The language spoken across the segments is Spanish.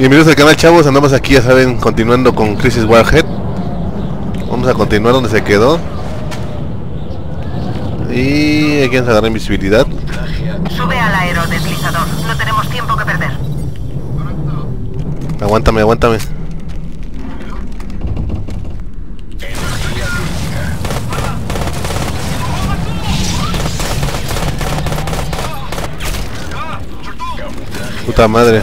Bienvenidos al canal chavos, andamos aquí ya saben continuando con Crisis Warhead. Vamos a continuar donde se quedó. Y aquí vamos a agarrar invisibilidad. Sube al aerodeslizador, no tenemos tiempo que perder. Aguántame, aguántame. Puta madre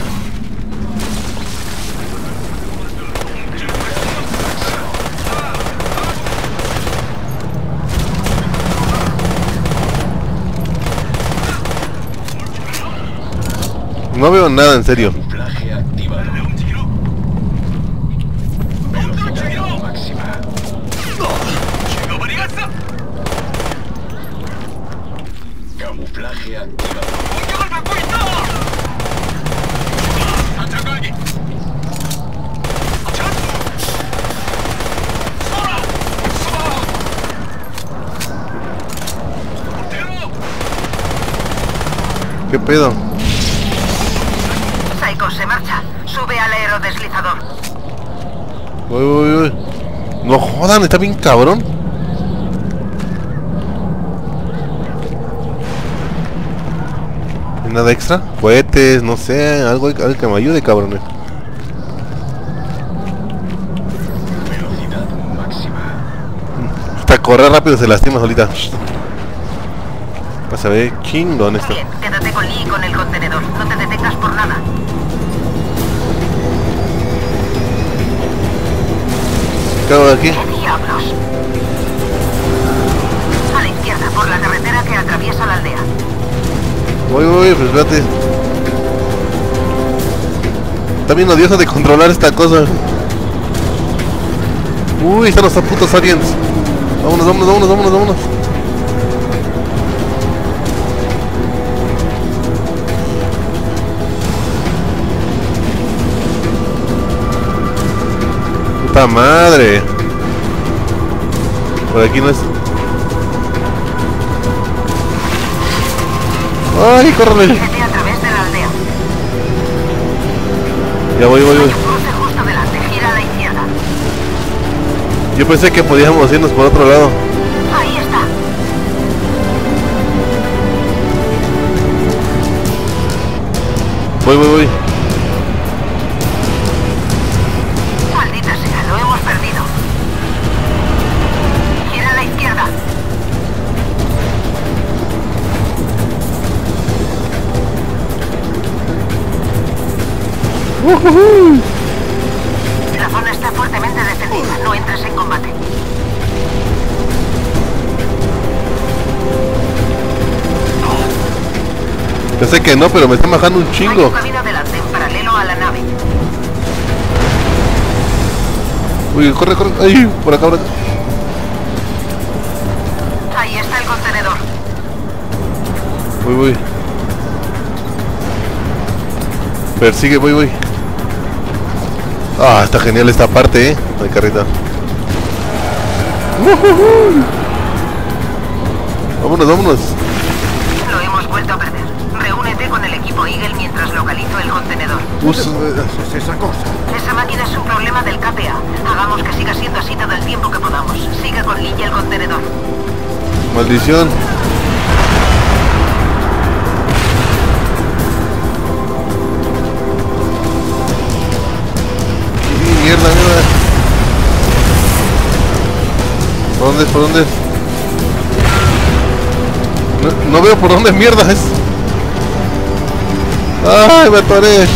No veo nada en serio. ¿Qué pedo? Uy, uy, uy. No jodan, está bien cabrón. ¿Hay nada extra? Cohetes, no sé, algo, algo que me ayude, cabrones. Hasta correr rápido se lastima solita. Vas a ver, chingón esto. Bien, quédate con Lee y con el contenedor. No te detengas por nada. ¿Qué hago de aquí? ¿Qué diablos? A la izquierda, por la carretera que atraviesa la aldea. Voy, voy, pues espérate. Está bien odioso de controlar esta cosa. Uy, están los putos aliens. Vámonos, vámonos, vámonos, vámonos, vámonos. Puta madre. Por aquí no es. ¡Ay, córrele! Vete a través de la aldea. Ya voy, voy, voy. un cruce justo delante. Gira a la izquierda. Yo pensé que podíamos irnos por otro lado. Ahí está. Voy, voy, voy. La zona está fuertemente defendida. No entres en combate. Pensé que no, pero me está bajando un Hay chingo. un camino adelante, en paralelo a la nave. Uy, corre, corre. Ay, por acá, por acá. Ahí está el contenedor. Voy, voy. Persigue, voy, voy. Ah, está genial esta parte, eh. Ay, carrita. Vámonos, vámonos. Lo hemos vuelto a perder. Reúnete con el equipo Eagle mientras localizo el contenedor. Us- es esa cosa? Esa máquina es un problema del KPA. Hagamos que siga siendo así todo el tiempo que podamos. Sigue con Lee y el contenedor. maldición. Dónde es? ¿Por dónde es? No, veo por dónde mierda es. ¡Ay, me atoré!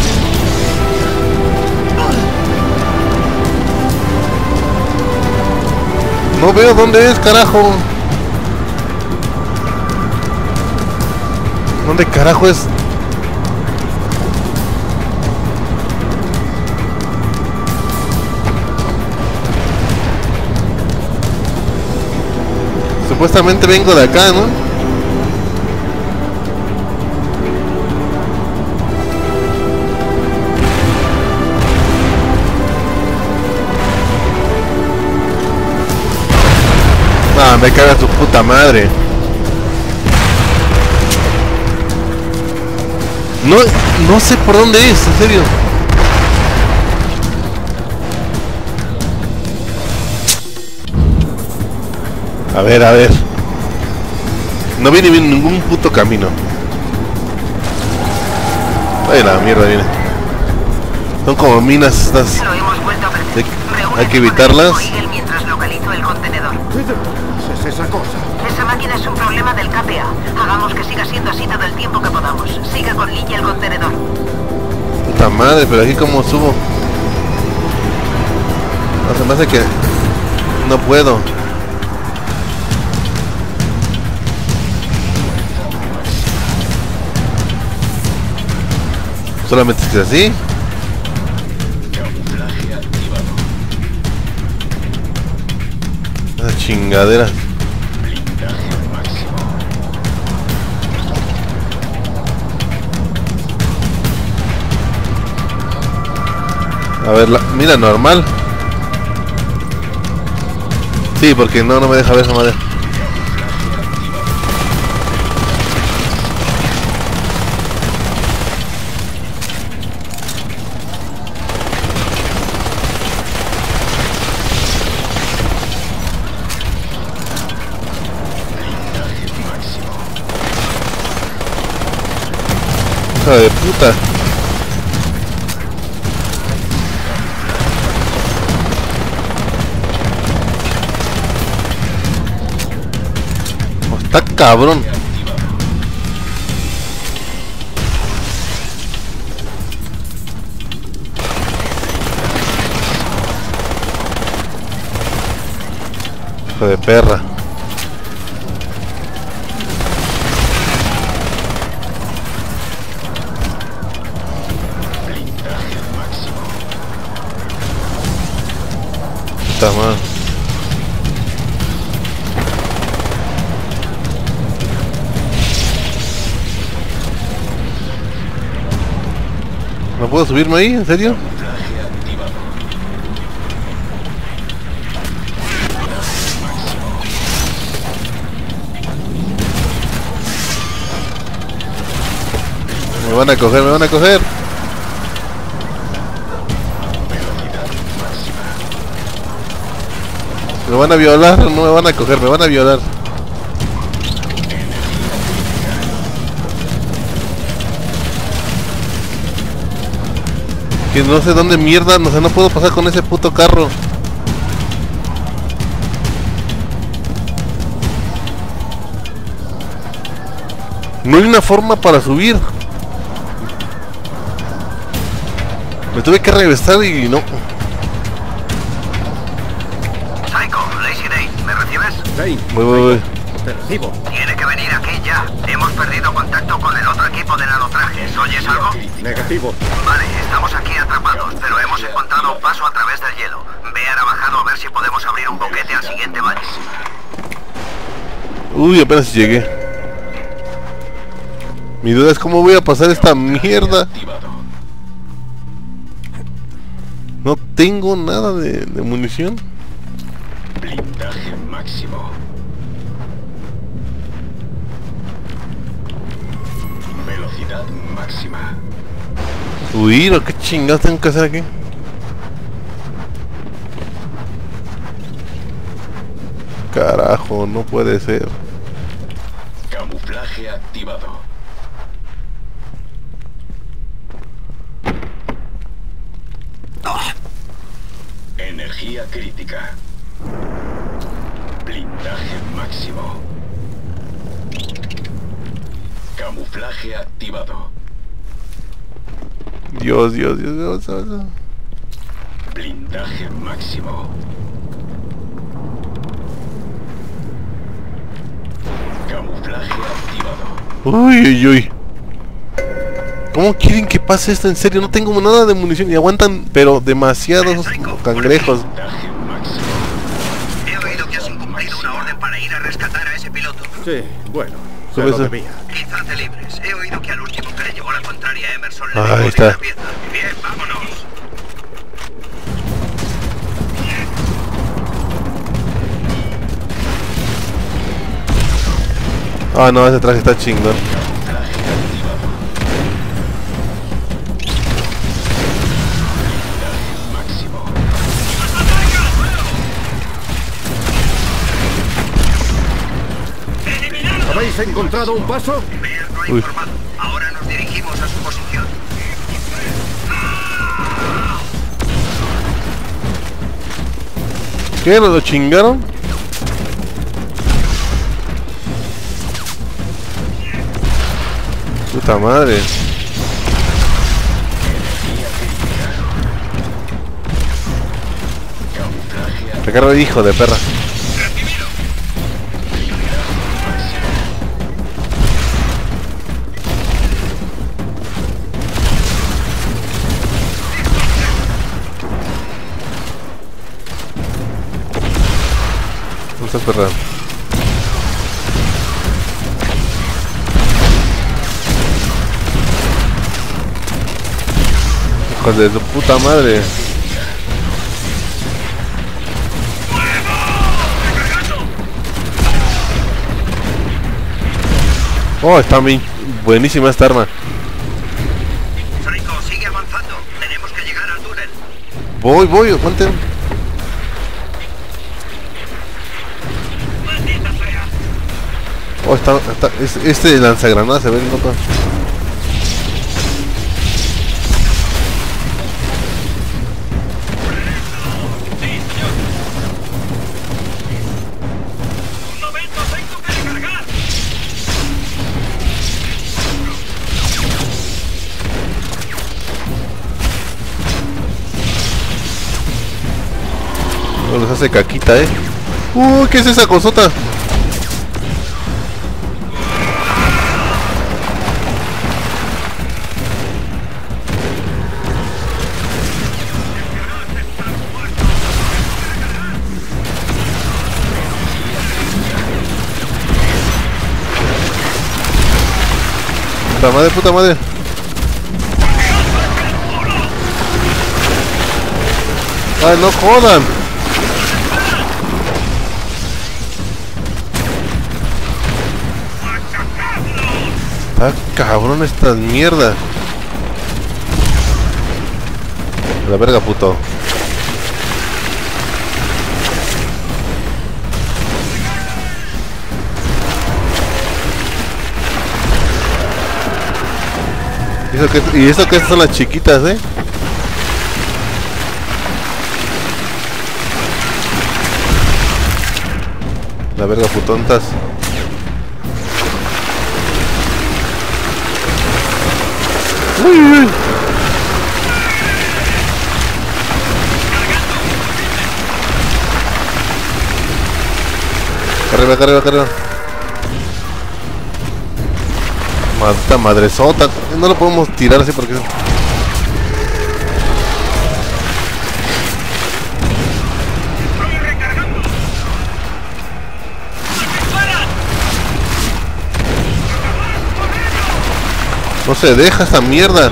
No veo dónde es, carajo. ¿Dónde carajo es? Supuestamente vengo de acá, ¿no? Ah, me caga su puta madre. No, no sé por dónde es, en serio. A ver, a ver. No viene bien ningún puto camino. Ay, la mierda viene. Son como minas estas. Lo hemos vuelto a perder. Hay- que evitarlas. mientras localizo el contenedor. ¿Qué demonios es esa cosa? Esa máquina es un problema del KPA. Hagamos que siga siendo así todo el tiempo que podamos. Siga con y el contenedor. Puta madre, pero aquí como subo. No se me hace que. No puedo. Solamente es que así. Esa chingadera. A ver, la, mira, normal. Sí, porque no, no me deja ver esa madre. Hija de puta. Oh, Está cabrón. Hijo de perra. Puedo subirme ahí? ¿En serio? Me van a coger, me van a coger. Me van a violar, no me van a coger, me van a violar. Que no sé dónde mierda, no sé, no puedo pasar con ese puto carro. No hay una forma para subir. Me tuve que regresar y no. Psycho, Lazy Day, ¿me recibes? Voy, voy, voy. Te recibo. Tiene que venir aquí ya. Hemos perdido contacto con el otro equipo de nanotrajes. ¿Oyes algo? Negativo. Vale, estamos aquí atrapados, pero hemos encontrado un paso a través del hielo. Ve a bajado a ver si podemos abrir un boquete al siguiente valle. Uy, apenas llegué. Mi duda es cómo voy a pasar esta mierda. No tengo nada de, de munición. Blindaje máximo. Velocidad máxima. Huir o qué chingados tengo que hacer aquí. Carajo, no puede ser. Camuflaje activado. Energía crítica. Blindaje máximo. Camuflaje activado. Dios, Dios, Dios, Dios. Blindaje máximo. Camuflaje activado. Uy, uy, uy. ¿Cómo quieren que pase esto en serio? No tengo nada de munición y aguantan, pero demasiados cangrejos. Blindaje incumplido una orden para ir a rescatar a ese piloto. Sí, bueno, se lo debía. Quizá te libres. He oído que al último que le llevó la contraria a Emerson le Ah, dejó ahí está. la pieza. Bien, vámonos. Ah, no, ese traje está chingón. ¿Habéis encontrado un paso? No Uy. Ahora nos dirigimos a su posición. ¿Qué? ¿Nos lo chingaron? Puta madre. Recarga hijo de perra. Perra? Hijo de tu puta madre. Oh, está bien buenísima esta arma. Franco, sigue avanzando. Tenemos que llegar al túnel. Voy, voy, aguante. Oh, está, está, es- este lanzagranadas se ve loco. No les hace caquita, eh. Uy, ¿qué es esa cosota? Puta madre, puta madre. Ay, no jodan. Está cabrón estas mierdas. La verga, puto. ¿Y eso que, y eso que son las chiquitas, eh? La verga, putontas. Uy, uy. Arriba, arriba, arriba. Maldita madresota. No lo podemos tirar así porque... No se deja esta mierda.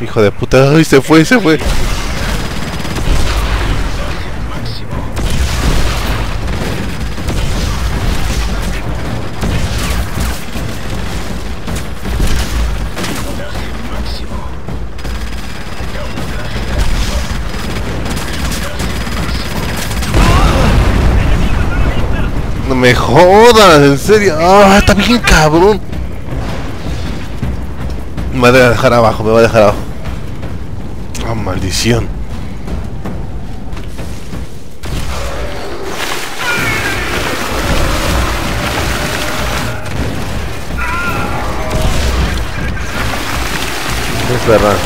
Hijo de puta, ay, se fue, se fue. Me jodas, en serio. Ah, está bien cabrón. Me va a dejar abajo, me va a dejar abajo. Ah, maldición. Es verdad.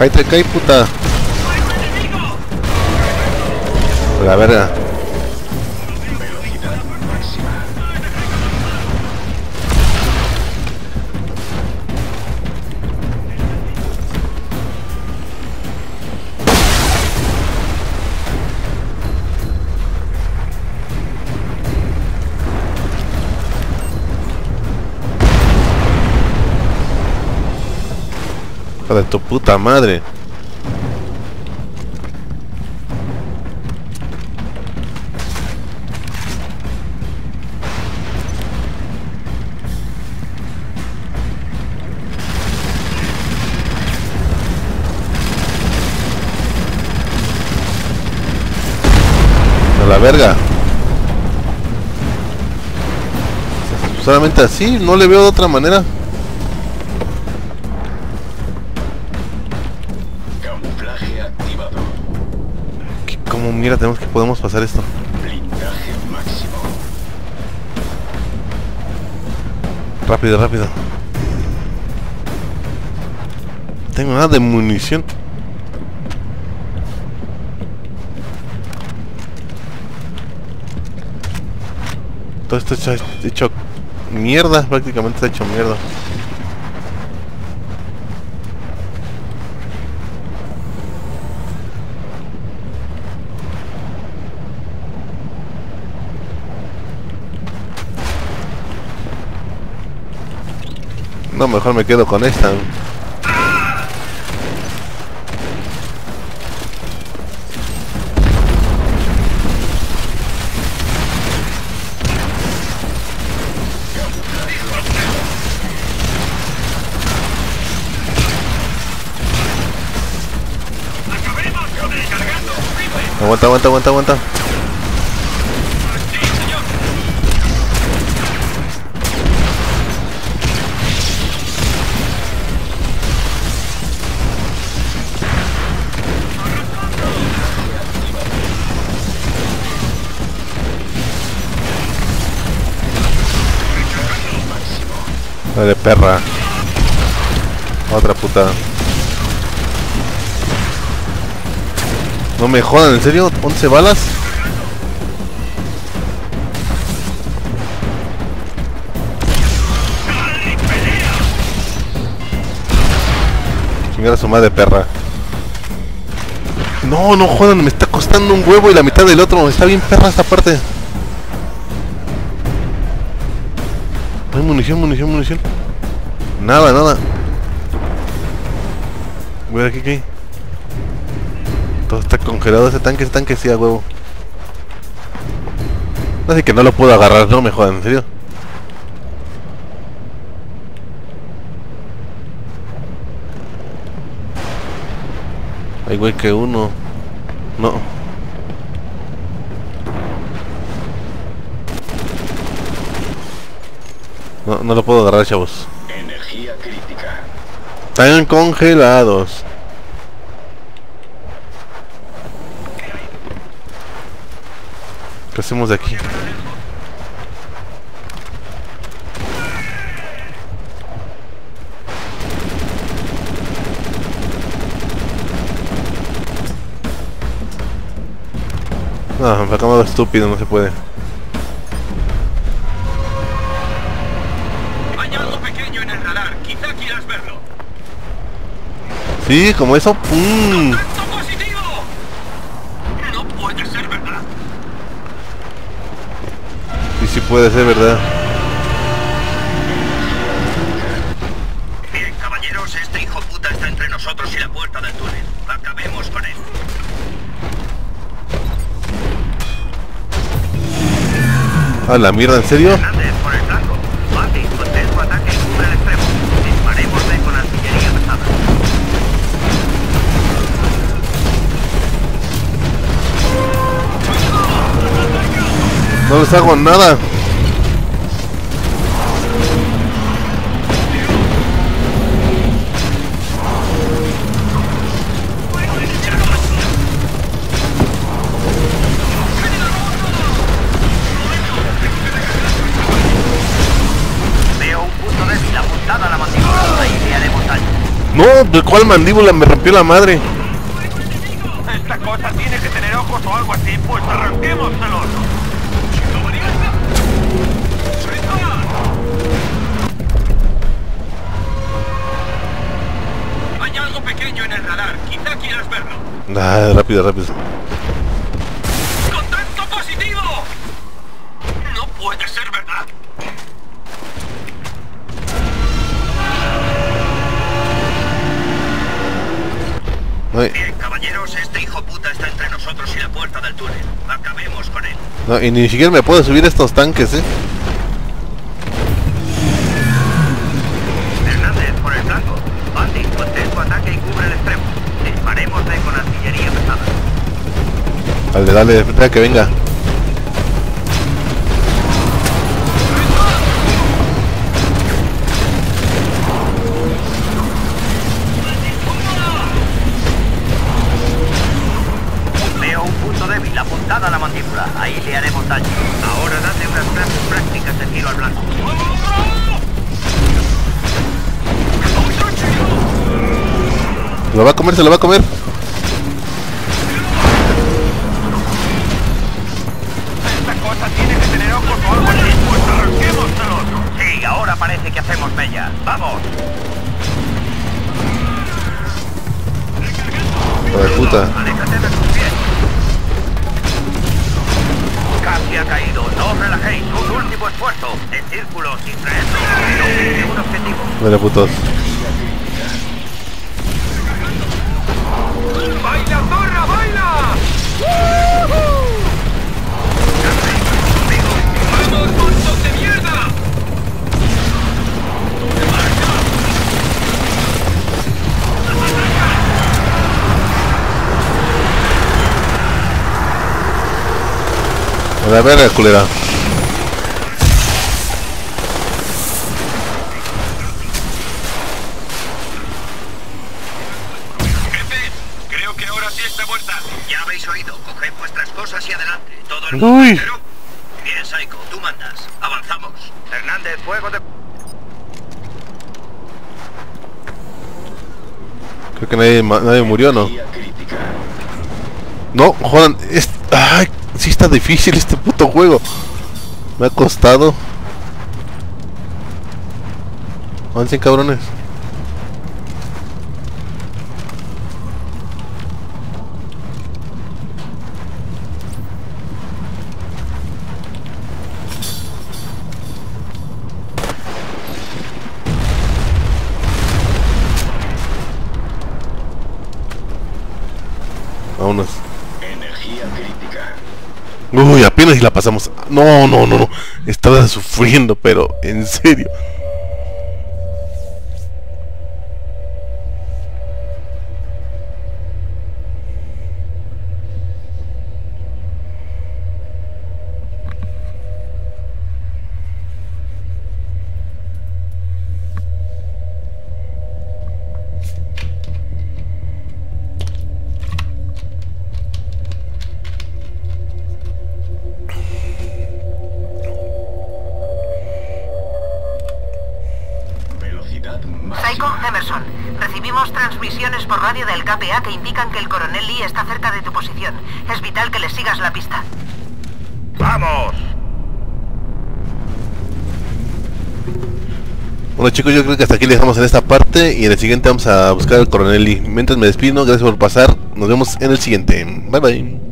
Cállate, cae puta. La verga. De tu puta madre. A la verga. Solamente así, no le veo de otra manera. ¿Qué- ¿Cómo mira tenemos que podemos pasar esto? Blindaje máximo. Rápido, rápido. Tengo nada de munición. Todo esto está hecho mierda, prácticamente está hecho mierda. Mejor me quedo con esta. Aguanta, aguanta, aguanta, aguanta. Dale, perra. Otra puta. No me jodan, ¿en serio? ¿11 balas? Chingar a su madre perra. No, no jodan, me está costando un huevo y la mitad del otro. Está bien perra esta parte. Munición, munición, munición. Nada, nada. Voy aquí, aquí. Todo está congelado ese tanque, ese tanque sí a huevo. Así que no lo puedo agarrar, no me jodan, en serio. Hay güey que uno. No. No, no lo puedo agarrar, chavos. Energía crítica. Están congelados. ¿Qué hacemos de aquí? No, me acabo estúpido, no se puede. Quieras verlo. Sí, como eso. ¡pum! ¡Contacto positivo! No puede ser verdad. Sí, sí puede ser verdad. Bien, caballeros, este hijo puta está entre nosotros y la puerta del túnel. Acabemos con él. A la mierda, ¿en serio? No les hago nada. No, ¿de cuál mandíbula me rompió la madre? Esta cosa tiene que tener ojos o algo así, pues arranquémoselos. Ah, rápido, rápido. ¡Contacto positivo! No puede ser verdad. Ay, Bien, caballeros, este hijo puta está entre nosotros y la puerta del túnel. Acabemos con él. no, y ni siquiera me puedo subir estos tanques, eh. Dale, dale, defender que venga. Empleo un punto débil apuntada a la mandíbula. Ahí le haremos daño. Ahora date unas prácticas de giro al blanco. ¡Lo va a comer, se lo va a comer! Puta. Casi ha caído. No os relajéis. Un último esfuerzo. En círculo, sin traerlo. No un objetivo. Mira putos. A la verga, culera. Jefe, creo que ahora sí está muerta. Ya habéis oído. Coged vuestras cosas y adelante. Todo el Uy. mundo entero. Bien, Psycho, tú mandas. Avanzamos. Hernández, fuego de... Creo que nadie, nadie murió, ¿no? No, jodan, es... Está difícil este puto juego. Me ha costado. Avancen, cabrones. Si la pasamos. No, no, no, no. Estaba sufriendo, pero en serio. Por radio del KPA que indican que el coronel Lee está cerca de tu posición. Es vital que le sigas la pista. ¡Vamos! Bueno chicos, yo creo que hasta aquí le dejamos en esta parte y en el siguiente vamos a buscar al coronel Lee. Mientras me despido, gracias por pasar. Nos vemos en el siguiente. Bye bye.